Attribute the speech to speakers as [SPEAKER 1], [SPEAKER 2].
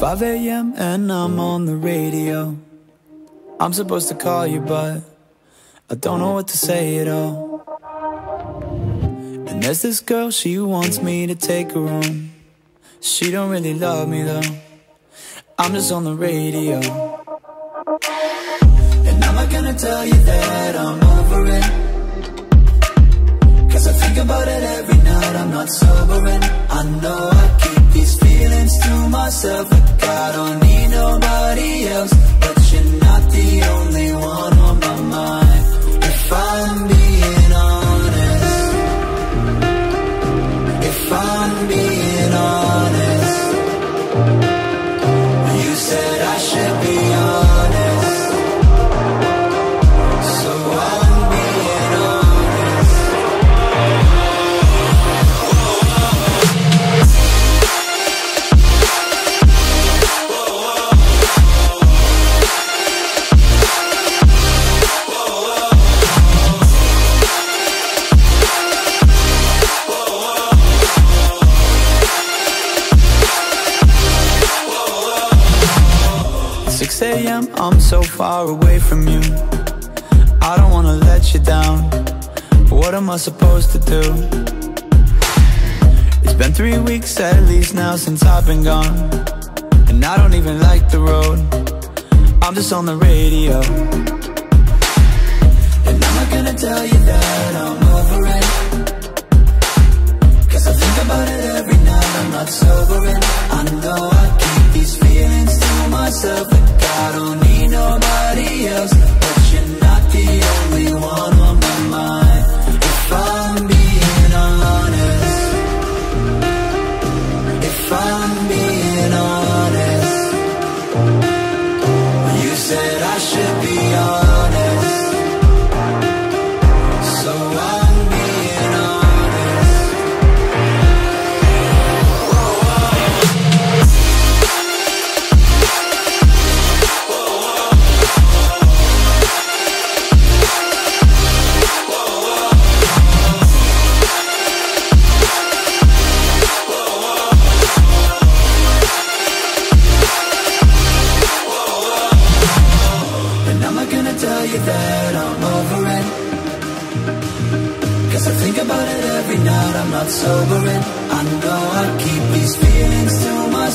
[SPEAKER 1] 5 a.m. and I'm on the radio. I'm supposed to call you, but I don't know what to say at all. And there's this girl, she wants me to take her home. She don't really love me though. I'm just on the radio. And I'm not gonna tell you that I'm over it. Cause I think about it every night, I'm not sobering. I know I keep these feelings to myself. Like I don't need nobody 6 a.m. I'm so far away from you. I don't wanna let you down. But what am I supposed to do? It's been three weeks at least now since I've been gone. And I don't even like the road. I'm just on the radio. And I'm not gonna tell you that I'm over it Cause I think about it every night, I'm not sober and I know I keep these feelings to myself. Like I don't need nobody about it every night, I'm not sobering. I know I keep these feelings to myself,